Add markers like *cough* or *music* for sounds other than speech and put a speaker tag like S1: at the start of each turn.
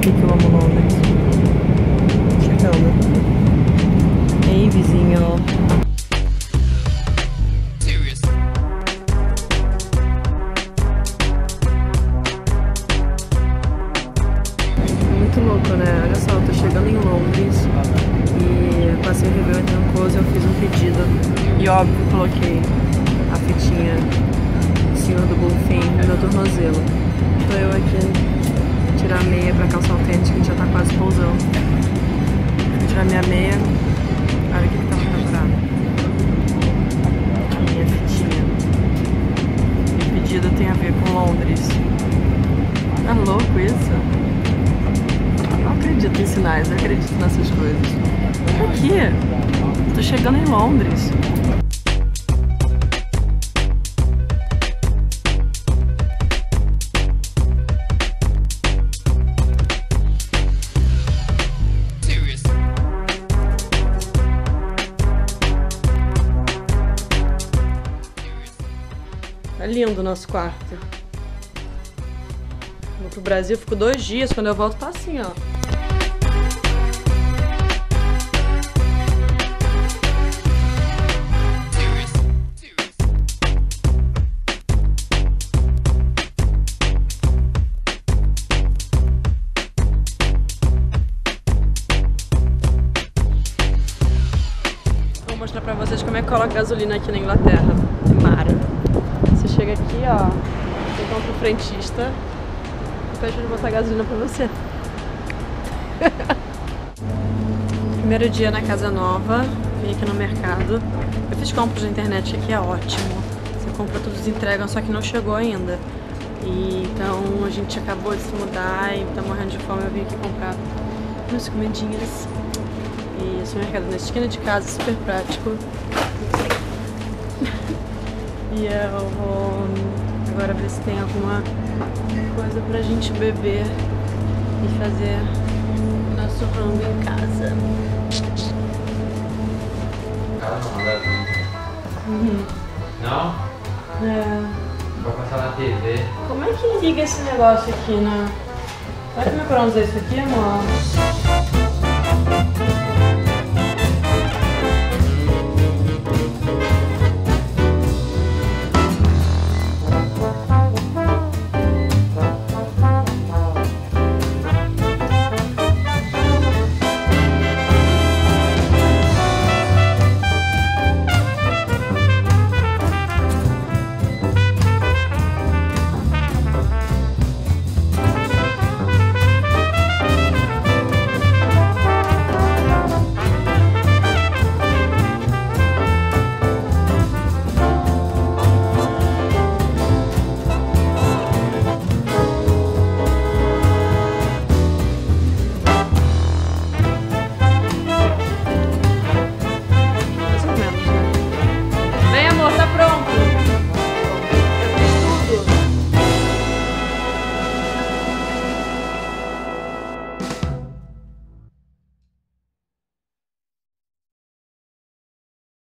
S1: aqui quilômetros. Chegando. Ei, vizinho. Muito louco, né? Olha só, eu tô chegando em Londres e passei o review em Trancoso eu fiz um pedido. E óbvio, coloquei a fitinha Senhor do Golfinho no meu tornozelo. Tô eu aqui tirar a meia pra calçar o tênis que a gente já tá quase pousando. Vou tirar minha meia. Olha o que tá procurando. A minha fitinha. Meu pedido tem a ver com Londres. É louco isso? Não acredito em sinais, eu acredito nessas coisas. Aqui, tô chegando em Londres. É lindo o nosso quarto. Vou pro Brasil, fico dois dias. Quando eu volto, tá assim, ó. Vou mostrar pra vocês como é que coloca gasolina aqui na Inglaterra. Mara. Aqui, ó, você encontra o frentista e pede ele botar gasolina pra você. *laughs* Primeiro dia na casa nova, vim aqui no mercado. Eu fiz compras na internet, aqui é ótimo. Você compra, todos entregam, só que não chegou ainda. E, então a gente acabou de se mudar e tá morrendo de fome, eu vim aqui comprar meus comidinhas. E esse mercado na esquina de casa, super prático. E eu vou agora ver se tem alguma coisa pra gente beber e fazer nosso rango em casa. Uhum.
S2: Não?
S1: É.
S2: Vai passar na TV.
S1: Como é que liga esse negócio aqui, né? Vai que meu micro-ondas é isso aqui, amor?